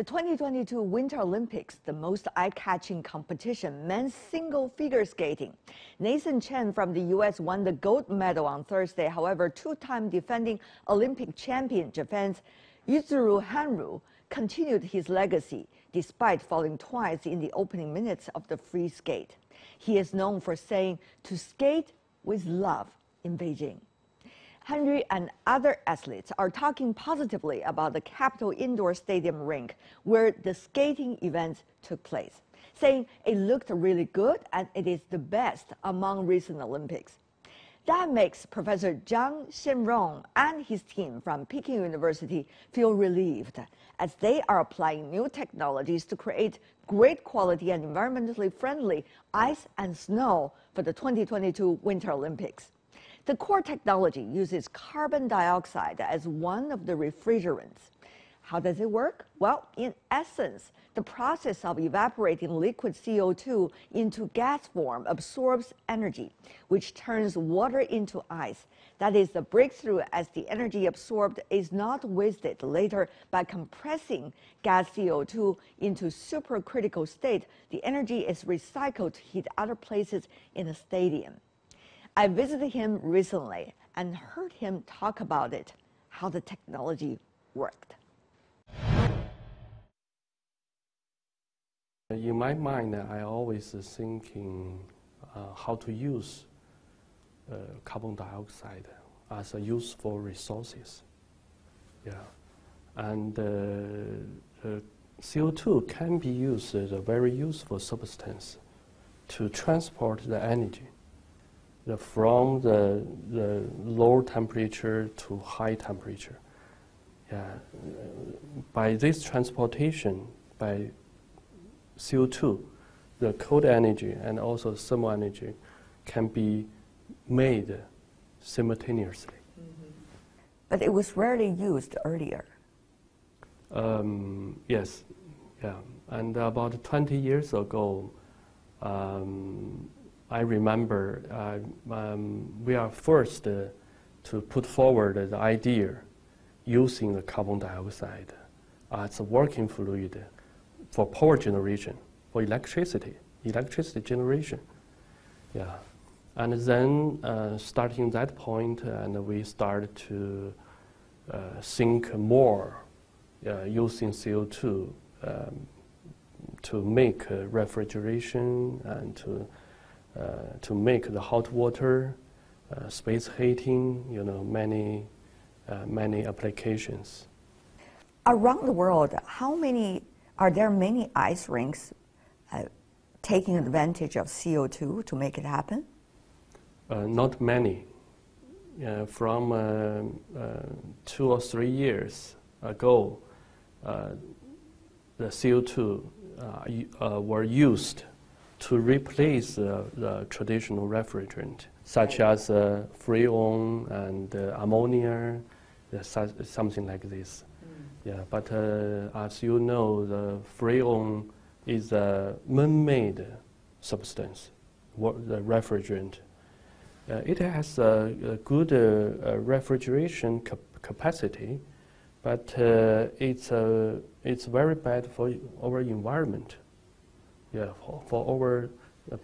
The 2022 Winter Olympics, the most eye-catching competition, men's single figure skating. Nathan Chen from the U.S. won the gold medal on Thursday. However, two-time defending Olympic champion Japan's Yuzuru Hanyu continued his legacy despite falling twice in the opening minutes of the free skate. He is known for saying to skate with love in Beijing. Hanyu and other athletes are talking positively about the Capital Indoor Stadium rink where the skating events took place, saying it looked really good and it is the best among recent Olympics. That makes Professor Zhang Xinrong and his team from Peking University feel relieved as they are applying new technologies to create great quality and environmentally friendly ice and snow for the 2022 Winter Olympics. The core technology uses carbon dioxide as one of the refrigerants. How does it work? Well, in essence, the process of evaporating liquid CO2 into gas form absorbs energy, which turns water into ice. That is the breakthrough as the energy absorbed is not wasted later by compressing gas CO2 into supercritical state. The energy is recycled to heat other places in the stadium. I visited him recently and heard him talk about it, how the technology worked. In my mind, I always thinking uh, how to use uh, carbon dioxide as a useful resources. Yeah, and uh, uh CO2 can be used as a very useful substance to transport the energy the, from the, the low temperature to high temperature. Yeah. By this transportation, by CO2, the cold energy and also thermal energy can be made simultaneously. Mm -hmm. But it was rarely used earlier. Um, yes, yeah. And about 20 years ago, um, I remember uh, um, we are first uh, to put forward the idea using the carbon dioxide as a working fluid for power generation, for electricity, electricity generation. Yeah. And then uh, starting that point, and we start to uh, think more uh, using CO2 um, to make uh, refrigeration and to uh, to make the hot water, uh, space heating, you know, many, uh, many applications. Around the world, how many, are there many ice rinks taking advantage of CO2 to make it happen? not many. Uh, from uh, uh, two or three years ago, the CO2 were used to replace uh, the traditional refrigerant, such as uh, freon and uh, ammonia, something like this. Mm. Yeah, but uh, as you know, the freon is a man-made substance, the refrigerant. Uh, it has a, a good uh, refrigeration cap capacity, but it's, it's very bad for our environment yeah, for, for our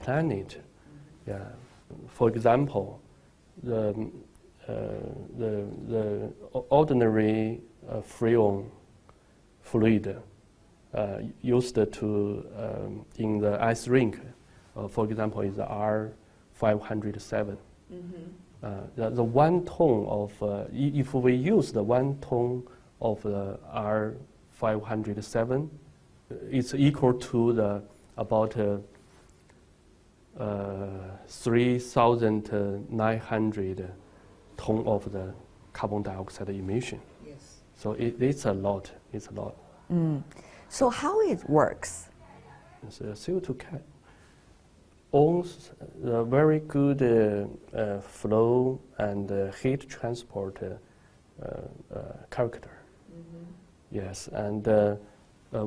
planet. Yeah, for example, the uh, the the ordinary uh, freon fluid uh, used to um, in the ice rink, uh, for example, is R five hundred seven. Mm-hmm. Uh, the, the one ton of uh, if we use the one ton of the R five hundred seven, it's equal to the about uh, uh, 3,900 ton of the carbon dioxide emission. Yes. So it, it's a lot. It's a lot. Mm. So how it works? It's a CO2 cap owns a very good uh, uh, flow and uh, heat transport uh, character. Mm -hmm. Yes, and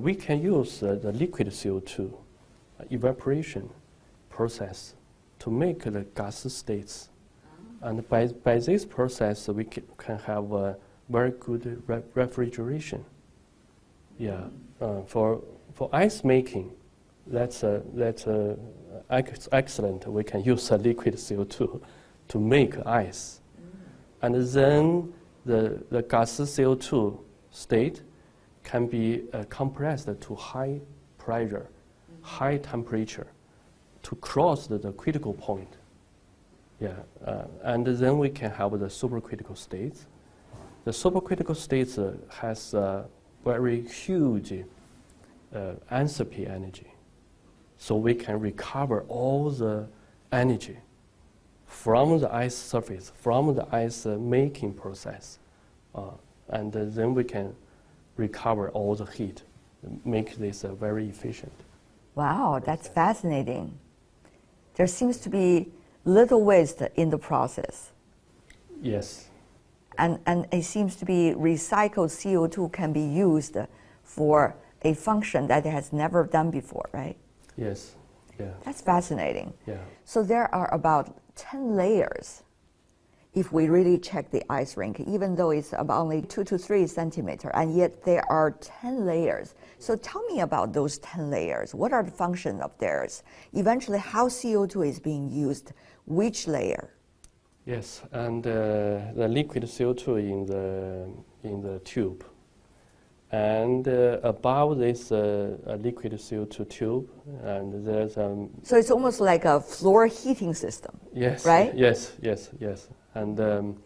we can use the liquid CO2 evaporation process to make the gas states. And by, by this process, we can have a very good re refrigeration. Yeah, uh, for for ice making, that's a, that's a ex- excellent. We can use a liquid CO2 to make ice, and then the the gaseous CO2 state can be uh, compressed to high pressure, high temperature, to cross the, the critical point. Yeah, uh, and then we can have the supercritical states. The supercritical states uh, has uh, very huge uh, enthalpy energy, so we can recover all the energy from the ice surface, from the ice uh, making process, uh, and then we can recover all the heat, make this very efficient. Wow, that's fascinating. There seems to be little waste in the process. Yes. And, and it seems to be recycled CO2 can be used for a function that it has never done before, right? Yes. Yeah. That's fascinating. Yeah. So there are about 10 layers if we really check the ice rink, even though it's about only two to three centimeter, and yet there are 10 layers. So tell me about those 10 layers. What are the functions of theirs? Eventually, how CO2 is being used, which layer? Yes, and uh, the liquid CO2 in the, in the tube. And uh, above this uh, liquid CO2 tube, and there's um, so it's almost like a floor heating system. Yes. Right. Yes. Yes. Yes. And um,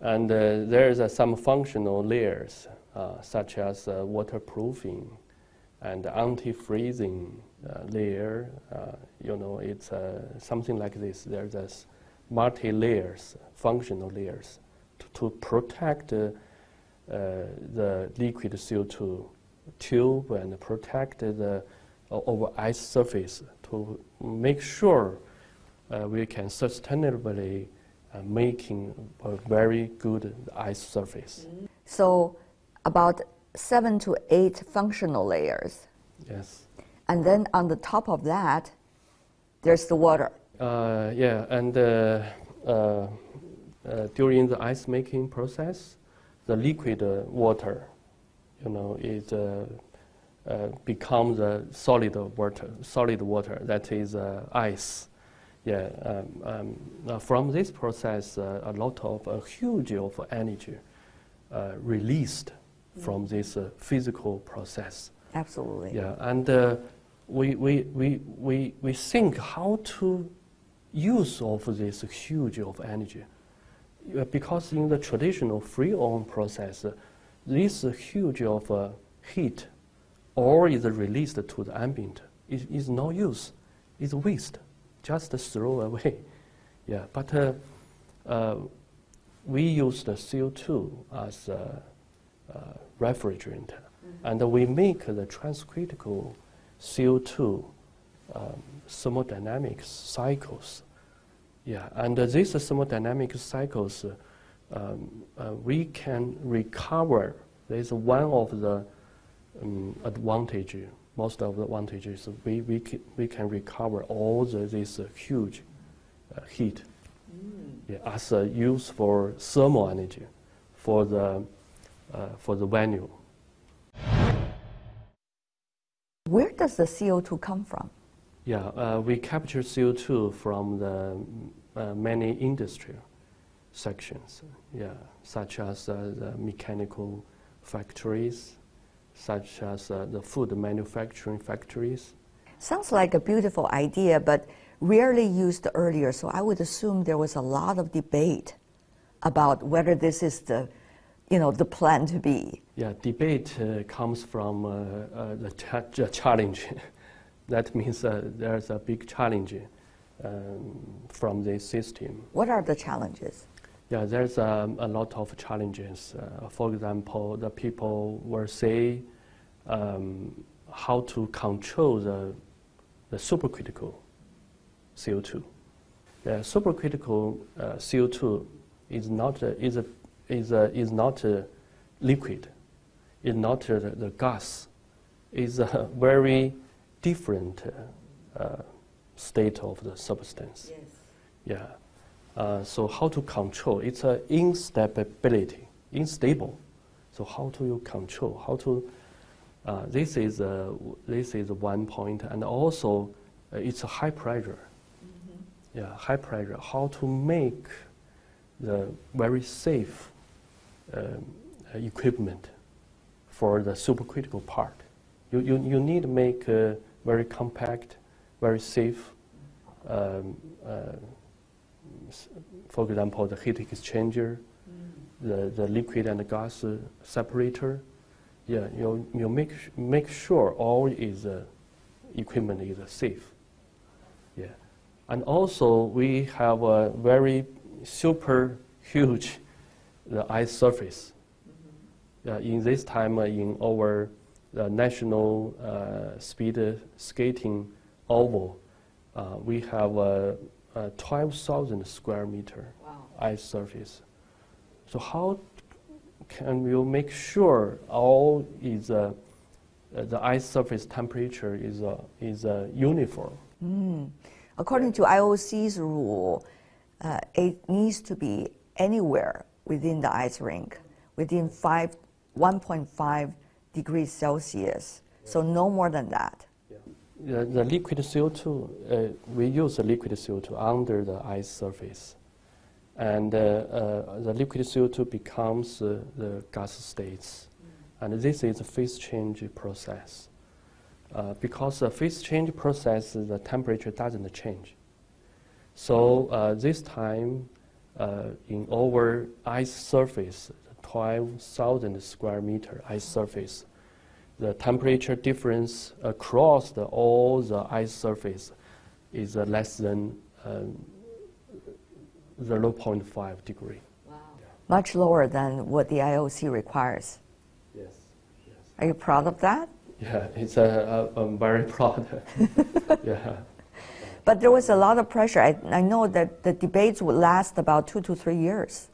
and uh, there's uh, some functional layers uh, such as uh, waterproofing and anti-freezing uh, layer. Uh, you know, it's something like this. There's multi-layers, functional layers, to, to protect the liquid CO2 tube and protect the over ice surface to make sure we can sustainably uh, making a very good ice surface. So, about seven to eight functional layers. Yes. And then on the top of that, there's the water. Uh, yeah, and uh, uh, uh during the ice making process, the liquid uh, water, you know, is becomes a solid water. Solid water that is ice yeah, um, um, uh, from this process, uh, a lot of a huge of energy uh, released mm. from this uh, physical process. Absolutely. Yeah, and uh, we, we, we, we, we think how to use of this huge of energy, because in the traditional freon process, this huge of heat, or is released to the ambient, is, is no use, It's waste just throw away. Yeah, but uh, uh, we use the CO2 as a, a refrigerant, mm-hmm. and we make the transcritical CO2 um, thermodynamic cycles. Yeah, and uh, these thermodynamic cycles, um, uh, we can recover. There's one of the um, advantage most of the advantages, we, we, we can recover all the, this uh, huge uh, heat mm. yeah, as a use for thermal energy for the, uh, for the venue. Where does the CO2 come from? Yeah, uh, we capture CO2 from the uh, many industrial sections, yeah, such as uh, the mechanical factories, such as uh, the food manufacturing factories. Sounds like a beautiful idea, but rarely used earlier. So I would assume there was a lot of debate about whether this is the, you know, the plan to be. Yeah, debate uh, comes from uh, uh the, cha the, challenge. that means uh, there's a big challenge um, from this system. What are the challenges? Yeah, there's um, a lot of challenges. Uh, for example, the people will say um, how to control the, the supercritical CO2. The supercritical uh, CO2 is not a, is a, is a, is not a liquid, is not a, the gas, is a very different uh, state of the substance. Yes. Yeah. Uh, so how to control? It's an instability, unstable. So how do you control? How to Uh, this is uh, this is one point, and also uh, it's a high pressure. Mm-hmm. Yeah, high pressure. How to make the very safe um, equipment for the supercritical part. You, you, you need to make a very compact, very safe, um, uh, for example, the heat exchanger, mm. the, the liquid and the gas uh, separator. Yeah, you, you make, make sure all is uh, equipment is safe. Yeah. And also we have a very super huge the ice surface. Uh, in this time uh, in our uh, national uh, speed skating oval, uh, we have a 12,000 square meter wow. ice surface. So how can we make sure all is uh, the ice surface temperature is uh, is uh, uniform? Mm. According to IOC's rule, uh, it needs to be anywhere within the ice rink, within five, 1.5 degrees Celsius. So no more than that. The, the liquid CO2, uh, we use the liquid CO2 under the ice surface. And uh, uh, the liquid CO2 becomes uh, the gas states. And this is a phase change process. Uh, because the phase change process, the temperature doesn't change. So uh, this time, in our ice surface, 12,000 square meter ice surface, the temperature difference across the, all the ice surface is uh, less than um, 0.5 degree. Wow. Yeah. Much lower than what the IOC requires. Yes. yes. Are you proud of that? Yeah, it's a, a, I'm very proud. yeah. But there was a lot of pressure. I, I know that the debates would last about two to three years.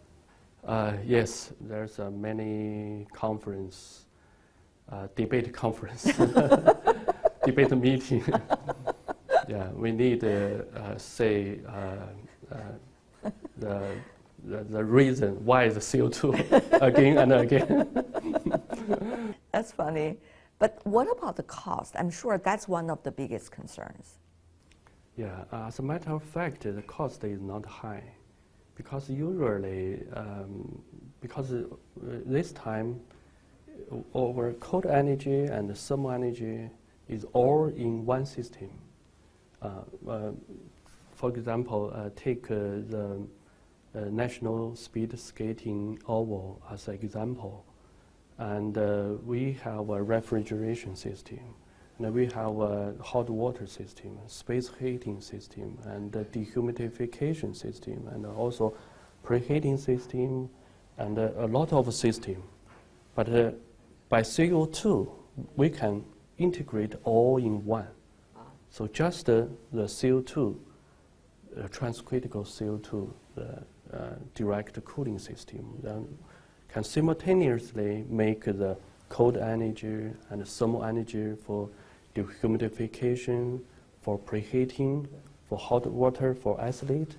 Uh, yes, there's uh, many conference, uh, debate conference, debate meeting. yeah, we need to uh, say uh, uh, the, the, the reason why the CO2 again and again. that's funny. But what about the cost? I'm sure that's one of the biggest concerns. Yeah, uh, as a matter of fact, the cost is not high because usually, um, because uh, this time, our cold energy and thermal energy is all in one system. Uh, uh for example, uh, take the National Speed Skating Oval as an example, and we have a refrigeration system and we have a hot water system, space heating system, and dehumidification system, and also preheating system, and a lot of system. But uh, by CO2, we can integrate all in one. So just uh, the CO2, uh, transcritical CO2, the uh, direct cooling system, then can simultaneously make the cold energy and thermal energy for dehumidification, for preheating, for hot water, for isolate,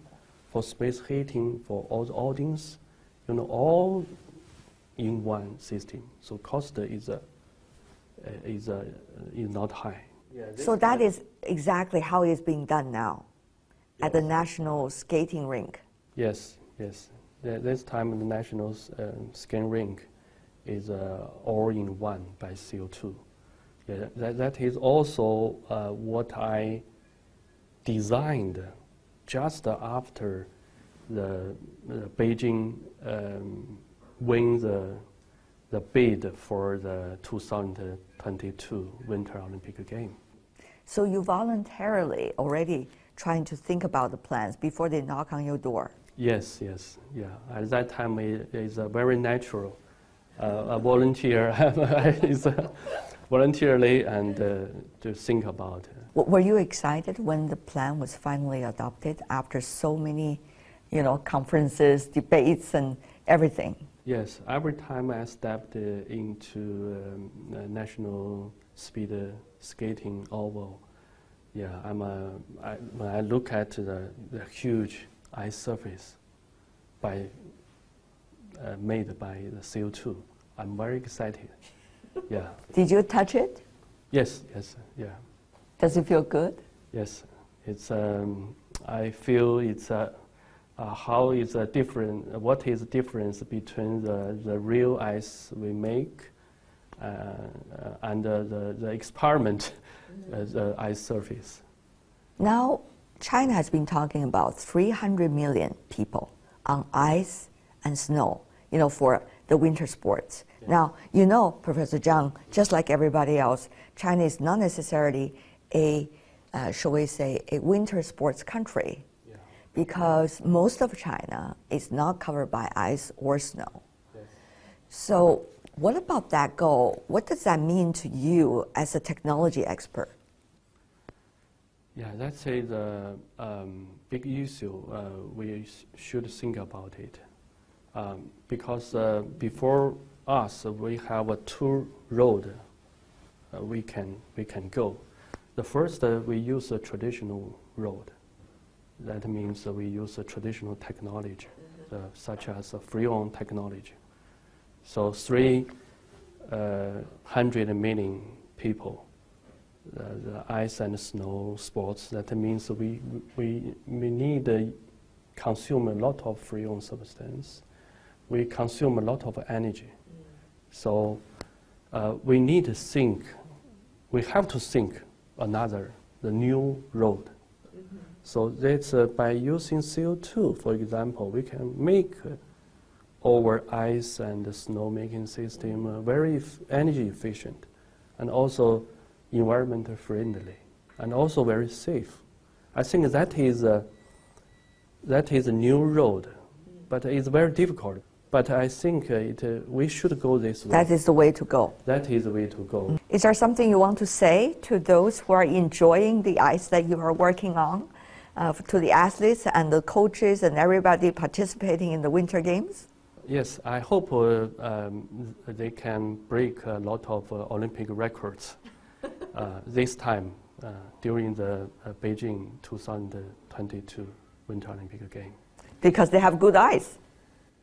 for space heating, for all the audience, you know, all in one system. So cost is, a, is, a, is not high. Yeah, so that is exactly how it's being done now yes. at the national skating rink. Yes, yes. This time the national uh, skating rink is uh, all in one by CO2. Yeah, that, that is also uh, what I designed just after the, the Beijing um, win the, the bid for the 2022 Winter Olympic Games. So you voluntarily already trying to think about the plans before they knock on your door? Yes, yes, yeah. At that time, it is a very natural. Uh, a volunteer is voluntarily and uh, to think about. Were you excited when the plan was finally adopted after so many, you know, conferences, debates, and everything? Yes, every time I stepped uh, into um, national speed uh, skating oval, yeah, I'm a, I, when I look at the, the huge ice surface by, uh, made by the CO2, I'm very excited. Yeah. Did you touch it? Yes, yes, yeah. Does it feel good? Yes, it's. Um, I feel it's uh, uh, how is the different. What is the difference between the, the real ice we make uh, uh, and uh, the the experiment uh, the ice surface? Now, China has been talking about 300 million people on ice and snow, you know, for the winter sports. Now, you know, Professor Zhang, just like everybody else, China is not necessarily a, uh, shall we say, a winter sports country Yeah. Because most of China is not covered by ice or snow. Yes. So, what about that goal? What does that mean to you as a technology expert? Yeah, that's a the um, big issue. Uh, we sh- should think about it um, because uh, before us, we have a two road uh, we can we can go. The first, uh, we use a traditional road. That means uh, we use a traditional technology, uh, such as freon technology. So three uh, hundred million people the, the ice and snow sports. That means we, we, we need to consume a lot of freon substance. We consume a lot of energy. So uh, we need to think, we have to think another, the new road. So that's uh, by using CO2, for example, we can make our ice and snow making system uh, very f- energy efficient and also environment friendly and also very safe. I think that is a, that is a new road, but it's very difficult. But I think uh, it, uh, we should go this way. That is the way to go. that is the way to go. Is there something you want to say to those who are enjoying the ice that you are working on, uh, to the athletes and the coaches and everybody participating in the Winter Games? Yes, I hope uh, um, they can break a lot of uh, Olympic records uh, this time uh, during the uh, Beijing 2022 Winter Olympic Games. Because they have good ice.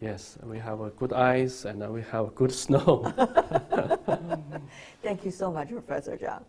Yes, we have a good ice and we have good snow. Thank you so much, Professor Zhang.